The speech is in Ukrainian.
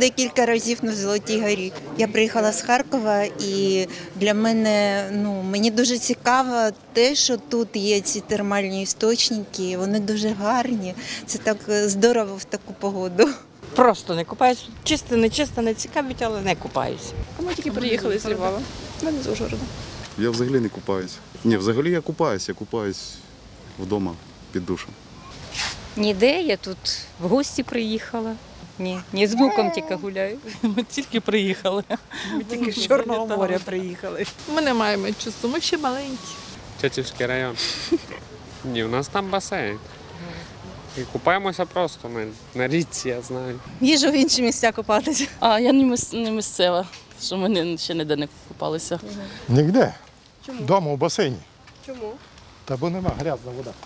Декілька разів на Золотій горі. Я приїхала з Харкова, і для мене ну мені дуже цікаво те, що тут є ці термальні істочники. Вони дуже гарні. Це так е, здорово в таку погоду. Просто не купаюсь. Чисто, не чисто, не цікавить, але не купаюся. А ми тільки приїхали з Львова. Ми не з Ужгорода. Я взагалі не купаюсь. Ні, взагалі я купаюсь, я купаюсь вдома під душем. Ніде, я тут в гості приїхала. Ні, ні, з внуком тільки гуляю. Ми тільки приїхали. Ми тільки з Чорного моря приїхали. Ми не маємо часу, ми ще маленькі. Тетівський район. Ні, у нас там басейн. І купаємося просто на, на річці, я знаю. Їжу в інші місця купатися. А я не, мис- не місцева, що ми не- ще ніде не купалися. Нігде. Дома у басейні. Чому? Та бо нема грязна вода.